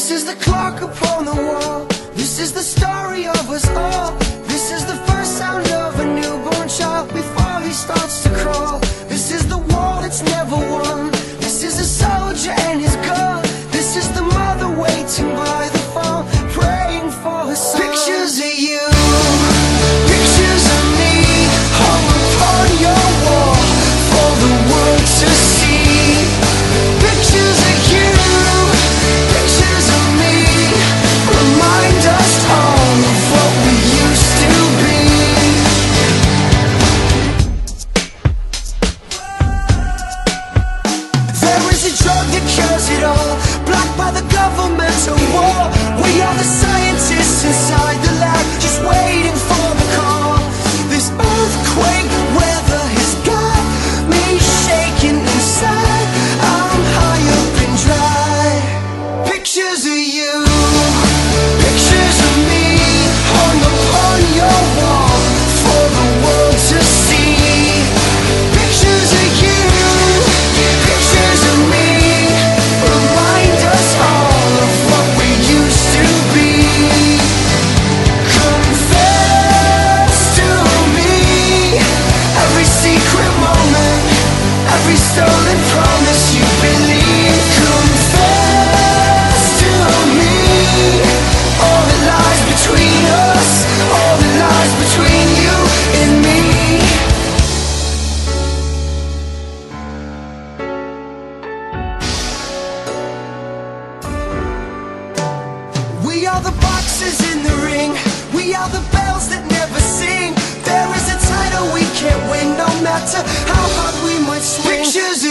This is the clock upon the wall. This is the story of us all. We are the boxes in the ring. We are the bells that never sing. There is a title we can't win No matter how hard we might swing. Pictures